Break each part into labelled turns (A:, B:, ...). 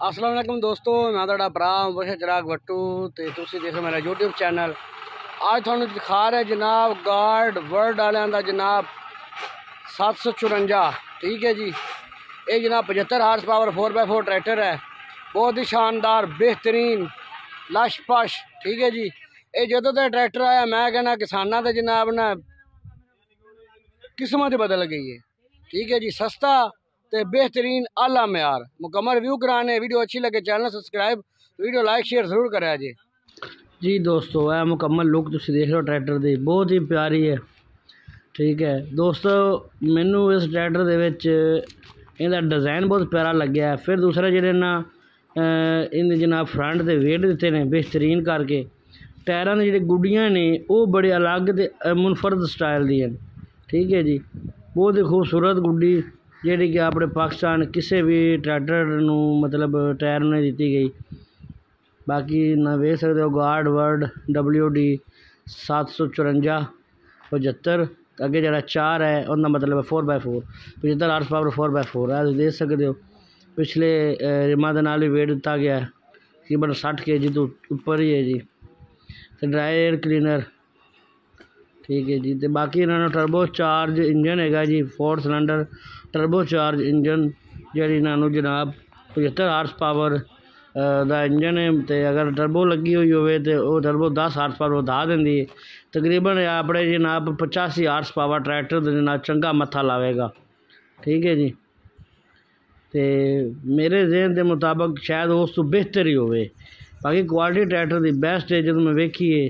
A: السلام علیکم دوستو، میں تھوڑا برا بشے چراغ وٹو تو تھی دیکھو میرا یوٹیوب چینل۔ آج تھوڑا دکھا رہے جناب گارڈ ورلڈ والوں کا جناب سات سو چورنجا۔ ٹھیک ہے جی؟ یہ جناب پچہتر horsepower four by four tractor ہے۔ بہت ہی شاندار، بہترین لش پش ٹھیک ہے جی؟ یہ جدو تو ٹریکٹر آیا، میں کہنا کسانوں کے جناب نا قسمت بدل گئی ہے۔ ٹھیک ہے جی؟ سستا تے بہترین اعلیٰ معیار مکمل ویو کرانے ویڈیو اچھی لگے channel subscribe video like share ضرور کرے جی جی دوستو اے مکمل لک تسی دیکھ لو ٹریکٹر دی بہت ہی پیاری ہے ٹھیک ہے دوستو مینو اس tractor they which in the design بہت پیارا لگیا ہے پھر دوسرا جڑے نا ان جناب فرنٹ دے ویٹ دیتے نے بہترین کر کے ٹائراں دے جڑے گڈیاں نے او بڑے الگ تے منفرد سٹائل دی ہیں ٹھیک ہے جی بہت ہی خوبصورت گڈی جیڑی کہ اپنے پاکستان کسی بھی ٹریکٹر نو مطلب ٹائر نہیں دیتی گئی باقی نہ ویک سکتے ہو گارڈ ورڈ ڈبلیو ڈی سات سو چورنجا پچہتر اگے جڑا چار ہے انہوں مطلب ہے فور بائی فور پچہتر آرس پاور فور بائی فور ہے دیکھ سکتے ہو پچھلے رما نال بھی ویٹ دتا گیا ہے تقریباً سٹھ کے جی تو اوپر ہی ہے جی ڈرائی ایئر کلینر ٹھیک ہے جی تو باقی انہوں نے ٹربو چارج انجن ہے جی four cylinder turbo charge engine جی انہوں جناب پچہتر ہارس پاور دا انجن ہے تو اگر ٹربو لگی ہوئی ہوئے تو وہ ٹربو دس ہارس پاور ودا دینی ہے تقریباً اپنے جناب پچاسی ہارس پاور ٹریکٹر جناب چنگا متھا لاوے گا ٹھیک ہے جی تو میرے ذہن کے مطابق شاید اس تو بہتر ہی ہوئے باقی کوالٹی ٹریکٹر دی بیسٹ ہے جب میں ویکھیے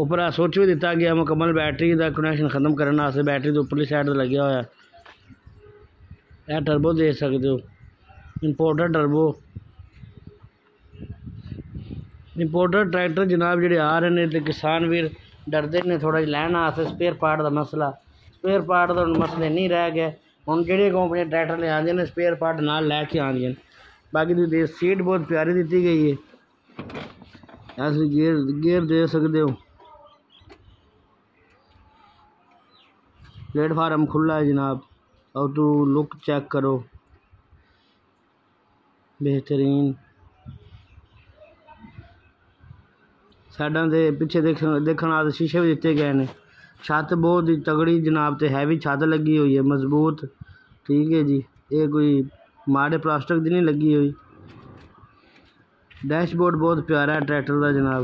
A: اوپر سوچ بھی دیتا گیا مکمل بیٹری کا کنیکشن ختم کرنے واسطے بیٹری تو اوپرلی سائڈ لگیا ہوا یہ ٹربو دے سکتے ہو۔ امپورٹر ٹربو امپورٹر ٹریکٹر جناب جڑے آ رہے ہیں تو کسان ویر ڈرتے ہیں تھوڑا جہا لین واسطے سپیئر پارٹ کا مسئلہ۔ سپیئر پارٹ کا مسئلے نہیں رہ گئے۔ ہوں جہی کمپنی ٹریکٹر لے آدھے ہیں سپیئر پارٹ نال لے کے آدی ہیں۔ باقی سیٹ بہت پیاری دیتی گئی ہے۔ ایسے گیئر گیئر دے سکتے ہو۔ پلیٹ فارم کھلا ہے جناب، اور تو لک چیک کرو۔ بہترین۔ سائڈاں دے پیچھے دیکھنا شیشے بھی دیتے گئے نے۔ چھت بہت ہی تگڑی جناب، تے ہیوی چھت لگی ہوئی ہے، مضبوط۔ ٹھیک ہے جی یہ کوئی ماڑے پلاسٹک دی نہیں لگی ہوئی۔ ڈیش بورڈ بہت پیارا ہے ٹریکٹر دا جناب۔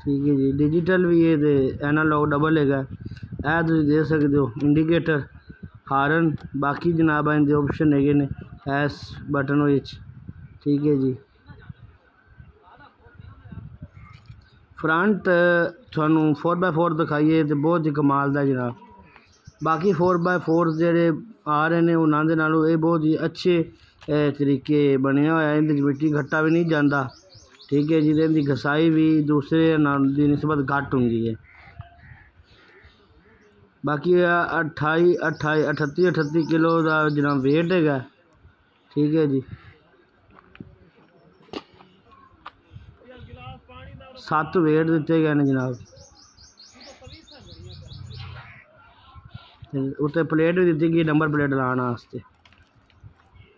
A: ٹھیک ہے جی ڈیجیٹل بھی ہے تو اینالاگ ڈبل ہے گا۔ ਇਹ ਤੁਸੀਂ ਦੇ ਸਕਦੇ ਹੋ ਇੰਡੀਕੇਟਰ ਹਾਰਨ, ਬਾਕੀ ਜਨਾਬ ਇਹਦੇ ਆਪਸ਼ਨ ਹੈਗੇ ਨੇ ਐਸ ਬਟਨ ਵਿੱਚ। ਠੀਕ ਹੈ ਜੀ। ਫਰੰਟ ਤੁਹਾਨੂੰ 4x4 ਦਿਖਾਈਏ ਤੇ ਬਹੁਤ ਹੀ ਕਮਾਲ ਦਾ ਜਨਾਬ। ਬਾਕੀ 4x4 ਜਿਹੜੇ ਆ ਰਹੇ ਨੇ, ਉਹਨਾਂ ਦੇ ਨਾਲੋਂ ਇਹ ਬਹੁਤ ਹੀ ਅੱਛੇ ਤਰੀਕੇ ਬਣਿਆ ਹੋਇਆ, ਇਹਦੇ ਵਿੱਚ ਮਿੱਟੀ ਘੱਟਾ ਵੀ ਨਹੀਂ ਜਾਂਦਾ। ਠੀਕ ਹੈ ਜੀ ਇਹਦੀ ਘਸਾਈ ਵੀ ਦੂਸਰੇ ਨਾਲ ਦੀ ਨਿਸਬਤ ਘੱਟ ਹੁੰਦੀ ਹੈ। باقی اٹھائی اٹھائی اٹھتی اٹھتی کلو کا جناب ویٹ ہے گا ٹھیک ہے جی سات ویٹ دیتے گئے نے جناب اتنے پلیٹ بھی دیتی گئی نمبر پلیٹ لانا واسطے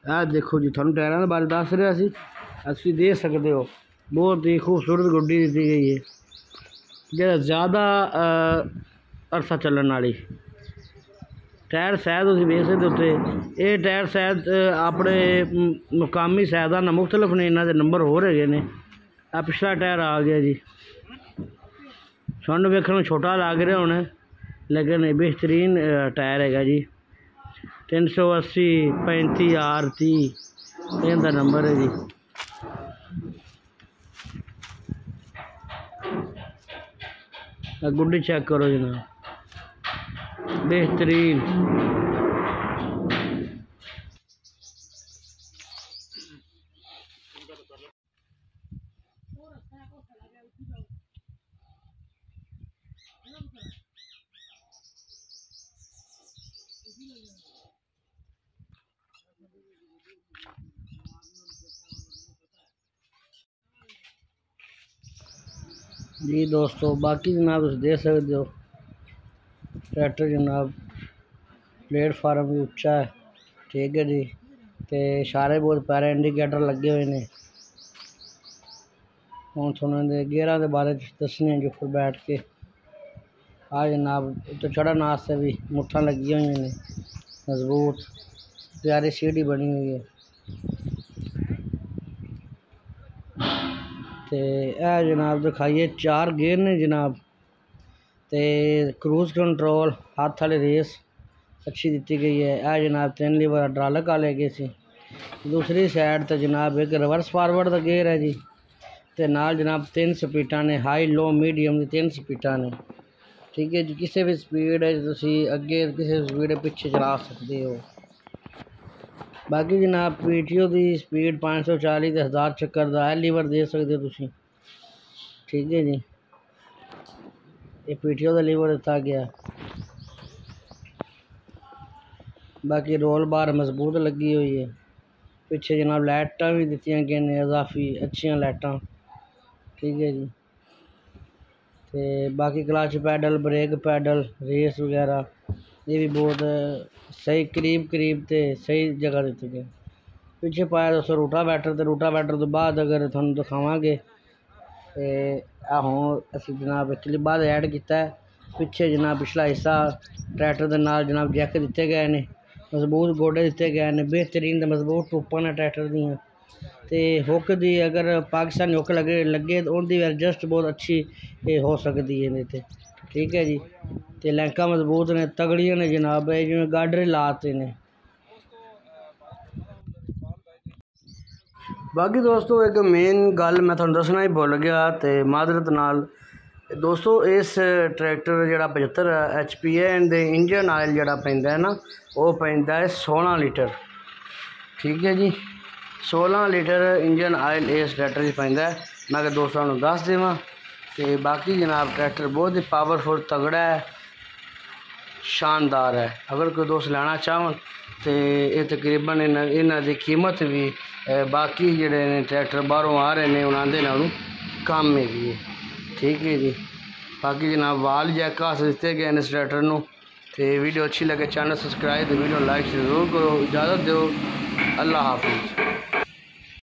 A: اے دیکھو جی تھوڑا ٹائروں کے بارے دس رہا سی اسی دے سکتے ہو بہت ہی خوبصورت گڈی دیتی گئی ہے جہاں زیادہ عرصہ چلن والی ٹائر شاید تھی ویک سکتے اتنے یہ ٹائر شاید اپنے مقامی شاید مختلف نے یہاں کے نمبر ہو رہے ہیں آ پچھلا ٹائر آ گیا جی سن ویکن چھوٹا لگ رہا ہونا لیکن بہترین ٹائر ہے جی تین سو اسی پینتی آر تی یہ نمبر ہے جی گڈی چیک کرو جناب بہترین۔ جی دوستو باقی جناب اس دے سکتے ہو۔ ٹریکٹر جناب، پلیٹ فارم بھی اچھا ہے، ٹھیک ہے جی۔ تے سارے بہت پیارے انڈیکیٹر لگے ہوئے نے۔ ہوں تھوڑا دے گیئر کے بارے دسنے جو پھر بیٹھ کے۔ آ جناب تو چڑھن واسطے بھی مٹھاں لگی ہوئی نے۔ مضبوط، پیاری سیڑھی بنی ہوئی ہے۔ تے اے جناب، دکھائیے، چار گیئر نے جناب۔ تے کروز کنٹرول ہاتھ والے ریس اچھی دیتی گئی ہے۔ اے جناب تین لیور ڈرالک والے گئے سی۔ دوسری سائڈ تے جناب ایک ریورس فارورڈ دا گیئر ہے جی۔ تے نال جناب تین سپیٹاں نے، ہائی، لو، میڈیم دی تین سپیٹاں نے۔ ٹھیک ہے جی کسی بھی سپیڈ ہے، تسی اگے کسی بھی سپیڈ پیچھے چلا سکتے ہو۔ باقی جناب پی ٹی او دی سپیڈ پانچ سو چالی تے ہزار چکر دا ہے، لیور دے سکتے ہو تسی۔ جی۔ یہ پی ٹی او دا لیور دیتا گیا۔ باقی رول بار مضبوط لگی ہوئی ہے۔ پیچھے جناب لائٹاں بھی دیتی گئے نے اضافی اچھیاں لائٹاں۔ ٹھیک ہے جی۔ تے باقی clutch pedal, brake pedal, race وغیرہ، یہ بھی بہت صحیح قریب قریب تے صحیح جگہ دیتے گئے پیچھے پایا دوستو روٹا بیٹر، تے روٹا بیٹر تو بعد اگر تھانوں دکھاواں گے تے آ ہوں اسی جناب ایکچولی بعد ایڈ کیتا ہے پیچھے جناب پچھلا حصہ ٹریکٹر دے نال جناب جیک دیتے گئے نے مضبوط گوڈے دیتے گئے نے بہترین تے مضبوط ٹوپاں نے ٹریکٹر دیاں تے ہک دی اگر پاکستانی ہک لگے لگے تو ان دی ایڈجسٹ بہت اچھی ہو سکتی ہے تے ٹھیک ہے جی تے لینکا مضبوط نے تگڑیاں نے جناب جویں گاڈر لاتے باقی دوستو ایک مین گل میں تھانوں دسنا ہی بھول گیا تے معذرت نال دوستو اس ٹریکٹر جڑا 75 ایچ پی ہے دے انجن آئل جڑا پیندا ہے نا وہ پیندا ہے 16 لیٹر ٹھیک ہے جی 16 لیٹر انجن آئل اس ٹریکٹر وچ ہے میں کہ دوستاں دس دیواں تے باقی جناب ٹریکٹر بہت ہی پاورفل تگڑا ہے شاندار ہے اگر کوئی دوست لینا چاہن تو یہ تقریباً انہوں دی قیمت بھی باقی جڑے نے ٹریکٹر باہروں آ رہے ہیں انہوں نے کم ہے ٹھیک ہے جی باقی جناب وال جیک دیتے گئے اس ٹریکٹر نو تے ویڈیو اچھی لگے چینل سبسکرائب ویڈیو لائک ضرور کرو اجازت دو اللہ حافظ